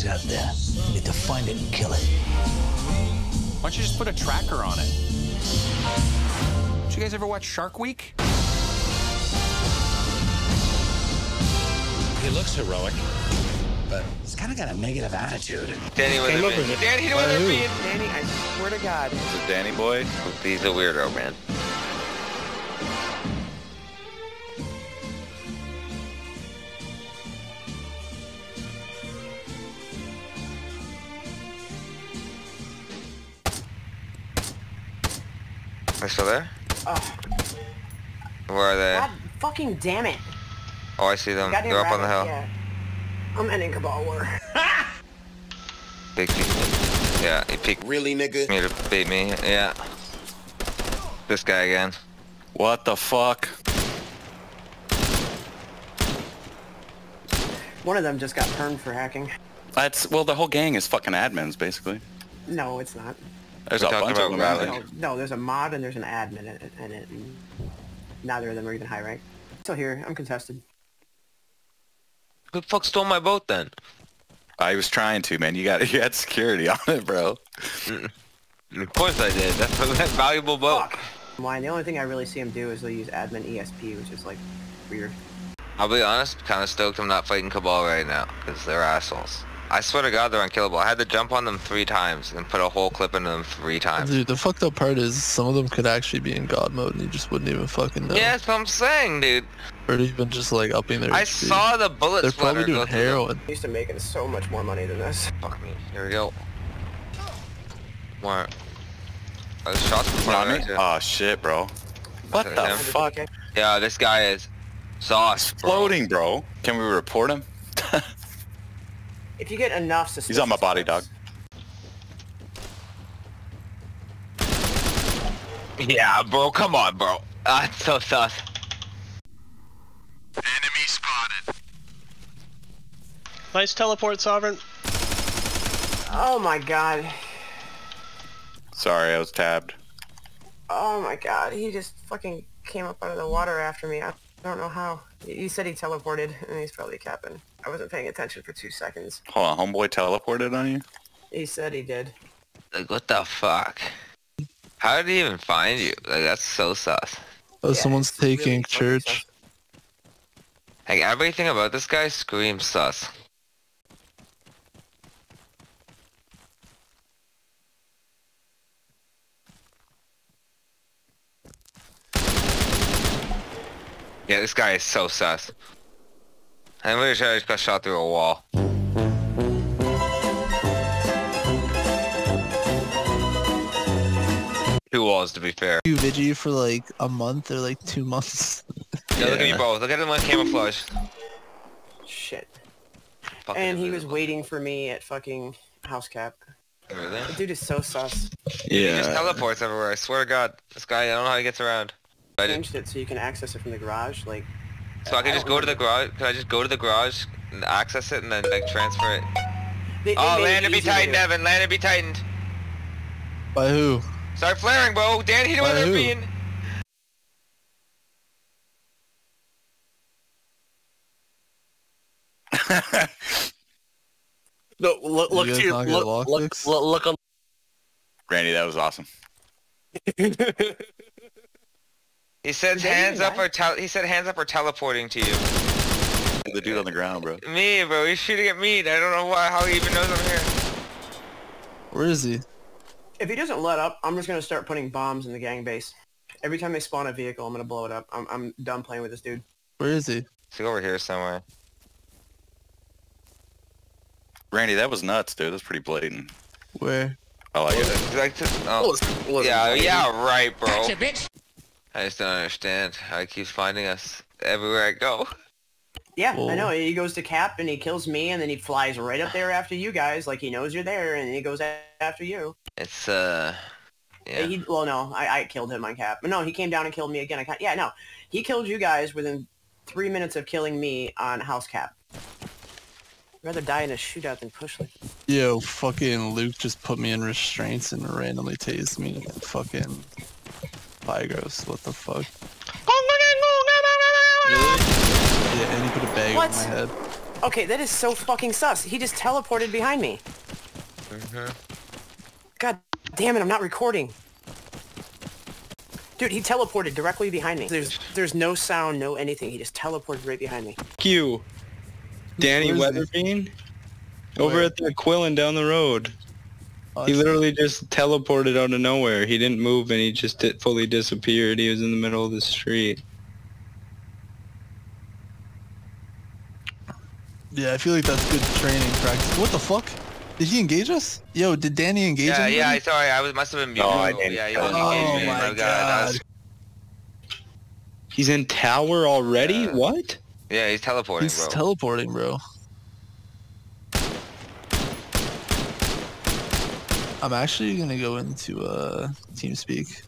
pigs out there. We need to find it and kill it. Why don't you just put a tracker on it? Did you guys ever watch Shark Week? He looks heroic, but he's kind of got a negative attitude. Danny with Came a up. Danny By with a. Danny, I swear to God. This Is it Danny boy? He's a weirdo, man. They're still there? Oh, Where are they? God fucking damn it. Oh, I see them. Goddamn They're up on the hill. Yeah. I'm ending Cabal War. Big peek. Yeah, he peeked Really, nigga? me to beat me. Yeah. This guy again. What the fuck? One of them just got turned for hacking. That's well, the whole gang is fucking admins basically. No, it's not. There's We're a talking bunch of them. out No, no, there's a mod and there's an admin in it, in it and neither of them are even high rank. Still here, I'm contested. Who the fuck stole my boat then? I was trying to, man. You got you had security on it, bro. Of course I did. That's a valuable boat. Fuck. Why? The only thing I really see them do is they use admin ESP, which is like weird. I'll be honest, kind of stoked I'm not fighting Cabal right now, because they're assholes. I swear to God they're unkillable. I had to jump on them three times and put a whole clip into them three times. Dude, the fucked up part is some of them could actually be in God mode and you just wouldn't even fucking know. Yeah, that's what I'm saying, dude. Or even just like upping their I HP. saw the bullets. They're splatter probably go doing through them. heroin. Used to making so much more money than this. Fuck me. Here we go. More. Oh, the shots from On me? right. Oh shit, bro. What the yeah. fuck? Yeah, this guy is sauce. bro. Bro. Can we report him? If you get enough suspicious He's on my body, dog. Yeah, bro. Come on, bro. Ah, it's so sus. Enemy spotted. Nice teleport, Sovereign. Oh my god. Sorry, I was tabbed. Oh my god. He just fucking came up out of the water after me. I don't know how. He said he teleported, and he's probably capping. I wasn't paying attention for two seconds. Hold on, homeboy teleported on you? He said he did. Like, what the fuck? How did he even find you? Like, that's so sus. Oh, Yeah, someone's it's really taking church. Like, everything about this guy screams sus. Yeah, this guy is so sus. I'm pretty sure I just got shot through a wall. Two walls, to be fair. You Vigi for like a month or like two months. Yeah, look at you both. Look at him with camouflage. Shit. Fucking And he was waiting for me at fucking house cap. Really? The dude is so sus. Yeah. He just teleports everywhere. I swear to God, this guy. I don't know how he gets around. I Changed it so you can access it from the garage. Like, so I can just go to the garage. Can I just go to the garage and access it and then like transfer it? they, they Oh, made land to be tightened, do. Evan. Land to be tightened. By who? Start flaring, bro. Dan, hit him with By a bean. No, look, look guys to your not look, look, look, look on. Randy, that was awesome. He said Did hands up die? or he said hands up or teleporting to you. The dude on the ground, bro. Me, bro. He's shooting at me. I don't know why. How he even knows I'm here. Where is he? If he doesn't let up, I'm just gonna start putting bombs in the gang base. Every time they spawn a vehicle, I'm gonna blow it up. I'm, I'm done playing with this dude. Where is he? He's over here somewhere. Randy, that was nuts, dude. That's pretty blatant. Where? I like it. Like, to- oh, Listen, listen, yeah, yeah, right, bro. I just don't understand how he keeps finding us everywhere I go. Yeah, Oh. I know. He goes to cap and he kills me, and then he flies right up there after you guys, like he knows you're there, and he goes after you. It's uh, yeah. He, well, no, I, I killed him on cap. But no, he came down and killed me again. I can't, yeah, no, he killed you guys within three minutes of killing me on house cap. I'd rather die in a shootout than push like. Yo, fucking Luke just put me in restraints and randomly tased me. Fucking Pygos, what the fuck? Really? Yeah, and he put a bag What? on my head. Okay, that is so fucking sus. He just teleported behind me. Mm-hmm. God damn it, I'm not recording. Dude, he teleported directly behind me. There's there's no sound, no anything. He just teleported right behind me. Fuck you. Danny Where is Weatherbean? Over at the Quillen down the road. Oh, He literally just teleported out of nowhere. He didn't move and he just did, fully disappeared. He was in the middle of the street. Yeah, I feel like that's good training practice. What the fuck? Did he engage us? Yo, did Danny engage Yeah, anybody? yeah. Sorry. I was must have been muted. No, I didn't. Yeah, he Oh was engaged my My God. that was- He's in tower already? Yeah. What? yeah, he's teleporting, He's bro. teleporting, bro. I'm actually gonna go into uh TeamSpeak.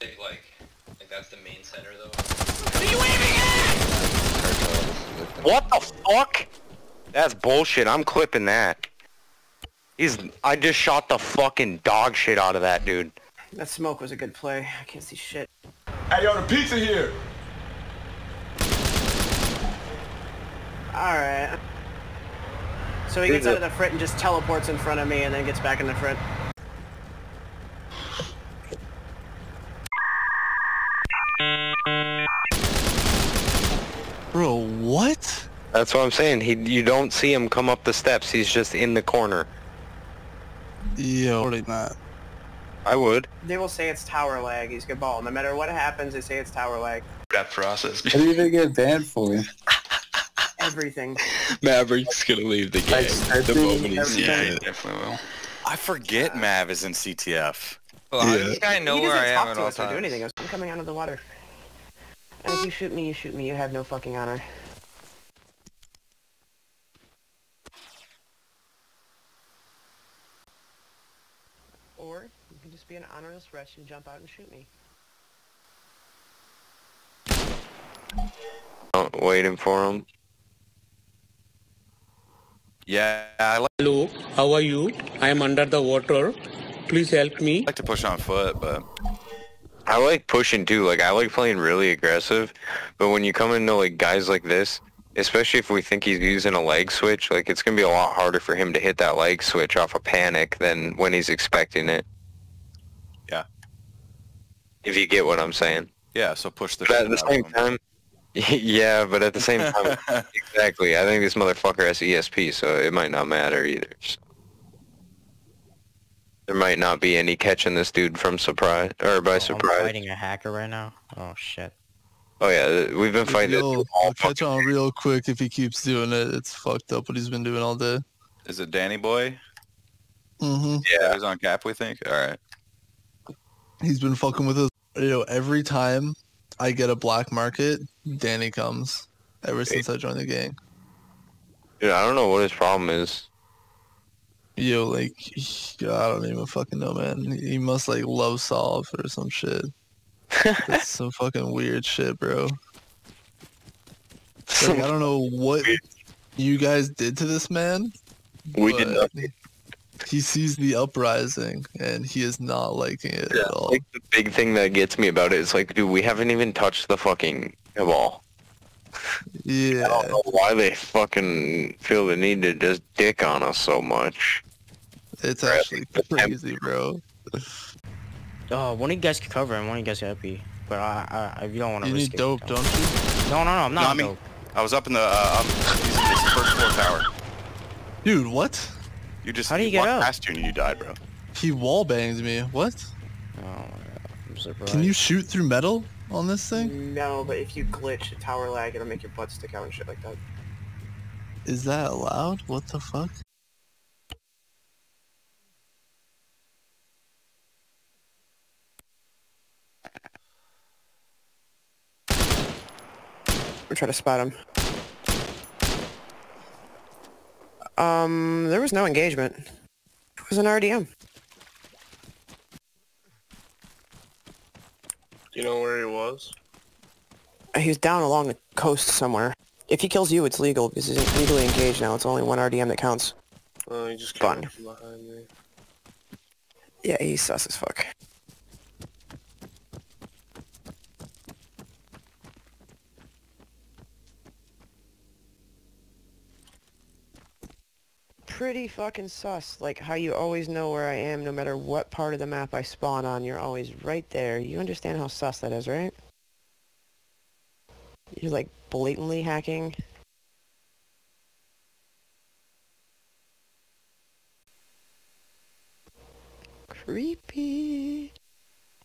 Like, like that's the main center though. What the fuck? That's bullshit. I'm clipping that. He's. I just shot the fucking dog shit out of that dude. That smoke was a good play. I can't see shit. Hey, yo, the pizza here. Alright. So he gets out of the Ifrit and just teleports in front of me and then gets back in the Ifrit. Bro, what? That's what I'm saying. He. You don't see him come up the steps. He's just in the corner. Yeah, already not. I would. They will say it's tower lag. He's good ball. No matter what happens, they say it's tower lag. That process. What did they get banned for? Everything. Maverick's gonna leave the game. the moment he sees Yeah, he it. definitely will. I forget Mav is in CTF. Well, how does this guy know he where doesn't I am talk at to all us or do times? anything. I'm coming out of the water. And if you shoot me, you shoot me. You have no fucking honor. Or you can just be an honorless wretch and jump out and shoot me. Oh, waiting for him. Yeah, I like, Hello, how are you? I am under the water. Please help me. I like to push on foot, but I like pushing too. Like I like playing really aggressive, but when you come into like guys like this, especially if we think he's using a leg switch, like it's gonna be a lot harder for him to hit that leg switch off a panic than when he's expecting it. Yeah. If you get what I'm saying. yeah, so push the But at the out of same him. time, yeah, but at the same time, exactly. I think this motherfucker has ESP, so it might not matter either. So. There might not be any catching this dude from surprise or by surprise. I'm fighting a hacker right now. Oh shit. Oh yeah, we've been fighting Yo, I'll catch on real quick if he keeps doing it. It's fucked up what he's been doing all day. Is it Danny Boy? Mm-hmm. Yeah. He's on cap, we think? Alright. He's been fucking with us. You know, every time I get a black market, mm-hmm. Danny comes. Ever since I joined the gang. Dude, I don't know what his problem is. Yo, like, I don't even fucking know, man. He must like love solve or some shit. That's some fucking weird shit, bro. Like, I don't know what you guys did to this man. We did nothing. He sees the uprising and he is not liking it at all. Like the big thing that gets me about it is like, dude, we haven't even touched the fucking ball. Yeah. I don't know why they fucking feel the need to just dick on us so much. It's actually crazy, bro. Oh, one of you guys can cover and one of you guys can happy. But I, I, if you don't want to You risk need it, dope, don't you? No, no, no, I'm not No, I mean- dope. I was up in the, uh, up, using this first floor tower. Dude, what? You just How do you get walked up? past you and you died, bro. He wall banged me. What? Oh my god, I'm surprised. Can you shoot through metal on this thing? No, but if you glitch the tower lag, it'll make your butt stick out and shit like that. Is that allowed? What the fuck? I'm trying to spot him. Um, there was no engagement. It was an RDM. Do You know where he was? He was down along the coast somewhere. If he kills you, it's legal because he's legally engaged now. It's only one RDM that counts. Oh, he just Fun. came from behind me. Yeah, he's sus as fuck. Pretty fucking sus. Like how you always know where I am no matter what part of the map I spawn on. You're always right there. You understand how sus that is, right? You're like blatantly hacking. Creepy.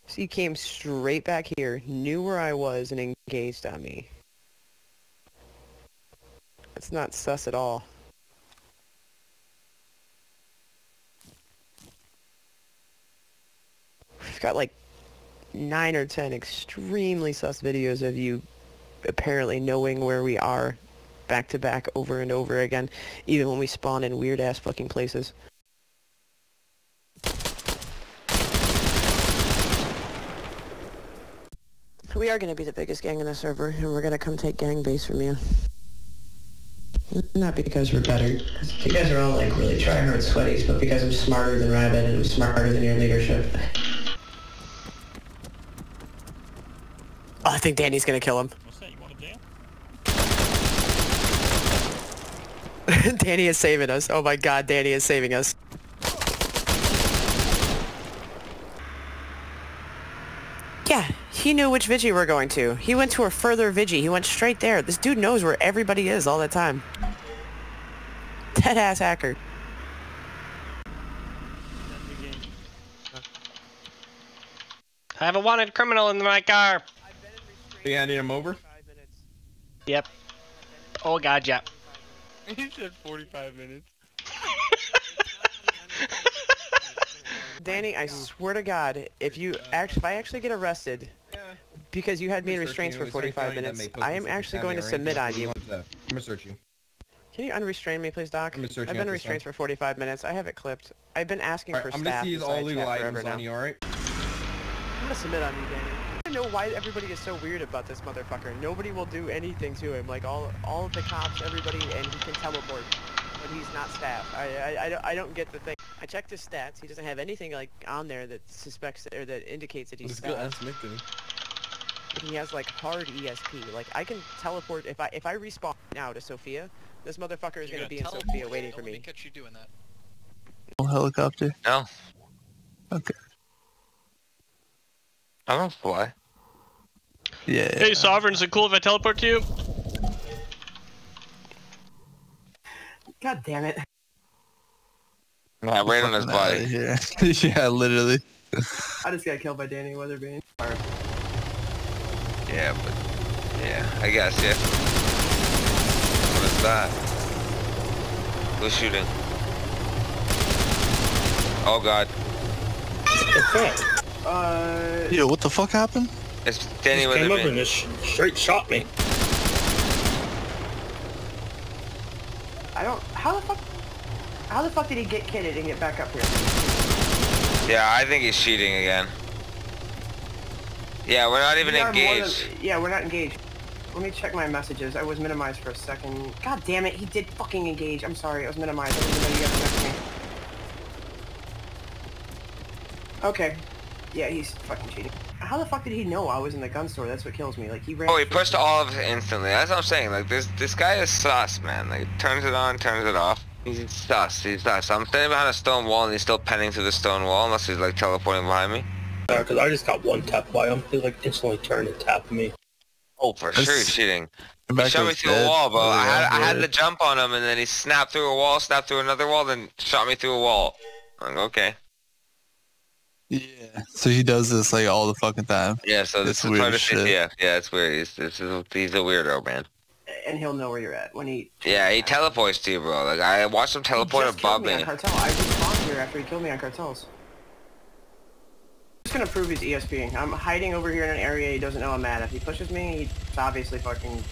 So you came straight back here, knew where I was, and engaged on me. It's not sus at all. We've got like nine or ten extremely sus videos of you apparently knowing where we are back to back over and over again, even when we spawn in weird ass fucking places. We are going to be the biggest gang in the server, and we're going to come take gang base from you. Not because we're better. You guys are all like really tryhard sweaties, but because I'm smarter than Rabbit and I'm smarter than your leadership. Oh, I think Danny's gonna kill him. What's that? You want him down? Danny is saving us. Oh my god, Danny is saving us. Yeah, he knew which Vigi we're going to. He went to a further Vigi. He went straight there. This dude knows where everybody is all the time. Dead ass hacker. I have a wanted criminal in my car. You handing him over? Yep. Oh god, yeah. He said 45 minutes. Danny, I swear to God, if you act, if I actually get arrested because you had me in restraints for 45 minutes, I am actually going to submit on you. I'm gonna search you. Can you unrestrain me, please, Doc? I'm gonna search I've been out in restraints for 45 minutes. I have it clipped. I've been asking Alright, for I'm gonna staff seize all legal chat items on now. you, alright? I'm gonna submit on you, Danny. I don't know why everybody is so weird about this motherfucker. Nobody will do anything to him. Like all, all of the cops, everybody, and he can teleport, but he's not staff. I, I, I, don't, I don't get the thing. I checked his stats. He doesn't have anything like on there that suspects or that indicates that he's Let's go staff. ask Mick, didn't he? He has like hard ESP. Like I can teleport if I if I respawn now to Sofia, this motherfucker is You're gonna, gonna be in teleport, Sofia waiting for don't let me. me catch you doing that. Helicopter. No. Okay. I don't fly. Yeah. Hey, Sovereign, is it cool if I teleport to you? God damn it. Yeah, right on his body. here. yeah, literally. I just got killed by Danny Weatherbean. Yeah, but yeah, I guess yeah. What is that? Who's shooting? Oh god, Uh, Yo, what the fuck happened? It's Danny Just came up and just straight shot me. I don't. How the fuck? How the fuck did he get kitted and get back up here? Yeah, I think he's cheating again. Yeah, we're not even We are more than- engaged. yeah, we're not engaged. Let me check my messages. I was minimized for a second. God damn it, he did fucking engage. I'm sorry, I was minimized. I didn't even know you guys were next to me. Okay. Yeah, he's fucking cheating. How the fuck did he know I was in the gun store? That's what kills me. Like, he ran... Oh, he pushed all of it instantly. That's what I'm saying. Like this, this guy is sus, man. Like turns it on, turns it off. He's sus. He's sus. I'm standing behind a stone wall and he's still penning through the stone wall unless he's like teleporting behind me. Because I just got one tap by him. He like instantly turned and tapped me. Oh, for sure he's cheating. He Rebecca's shot me through a wall, bro. Oh, I had, I had dude. the jump on him and then he snapped through a wall, snapped through another wall, then shot me through a wall. I'm like, okay. Yeah. So he does this like all the fucking time. Yeah, so this It's is weird part of shit. CTF. Yeah, it's weird. He's, this is, he's a weirdo, man. And he'll know where you're at when he... Yeah, he teleports to you, bro. Like, I watched him He teleport just killed above me me. on Cartel. I respawned here after he killed me on Cartels. I'm just gonna prove he's ESPing. I'm hiding over here in an area he doesn't know I'm at. If he pushes me, he's obviously fucking...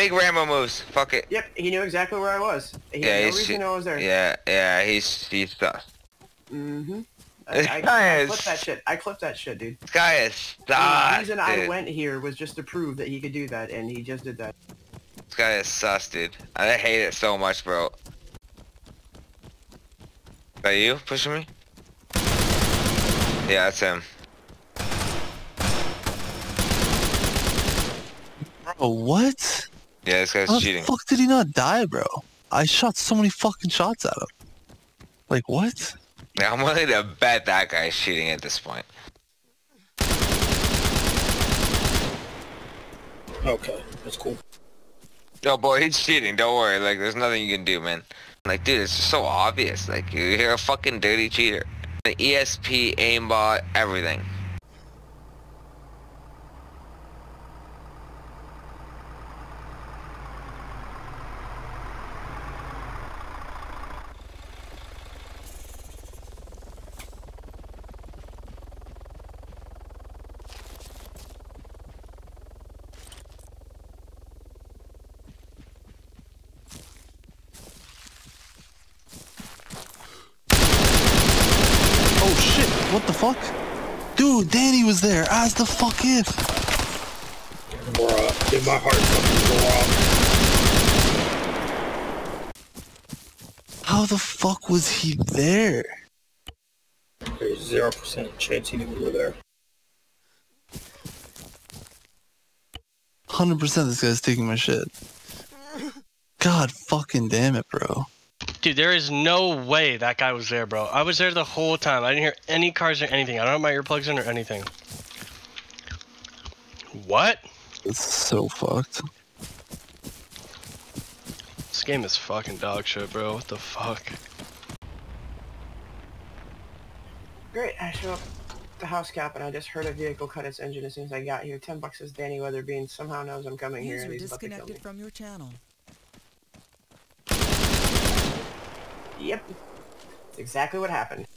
Big Rambo moves. Fuck it. Yep, he knew exactly where I was. He yeah, had no he's, reason to I was there. Yeah, yeah, he's he's sus. Mm-hmm. I, This I, guy I is- clipped that shit. I clipped that shit, dude. This guy is sus. the reason I went here was just to prove that he could do that, and he just did that. This guy is sus, dude. I hate it so much, bro. Is that you pushing me? Yeah, that's him. Bro, what? Yeah, this guy's How the cheating. fuck did he not die, bro? I shot so many fucking shots at him. Like what? Yeah, I'm willing to bet that guy's cheating at this point. Okay, that's cool. No, boy, he's cheating. Don't worry. Like, there's nothing you can do, man. Like, dude, it's just so obvious. Like, you're a fucking dirty cheater. The ESP, aimbot, everything. Oh shit! What the fuck? Dude, Danny was there. As the fuck if. Bruh, dude, my heart fucking go off. How the fuck was he there? There's zero percent chance he were there. Hundred percent, this guy's taking my shit. God fucking damn it, bro. Dude, there is no way that guy was there, bro. I was there the whole time. I didn't hear any cars or anything. I don't have my earplugs in or anything. What? It's so fucked. This game is fucking dog shit, bro. What the fuck? Great, I show up at the house cap and I just heard a vehicle cut its engine as soon as I got here. Ten bucks says Danny Weatherbean somehow knows I'm coming here and User he's about to kill me. from your channel. Yep. That's exactly what happened.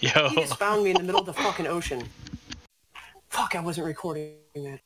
Yo. He just found me in the middle of the fucking ocean. Fuck, I wasn't recording that.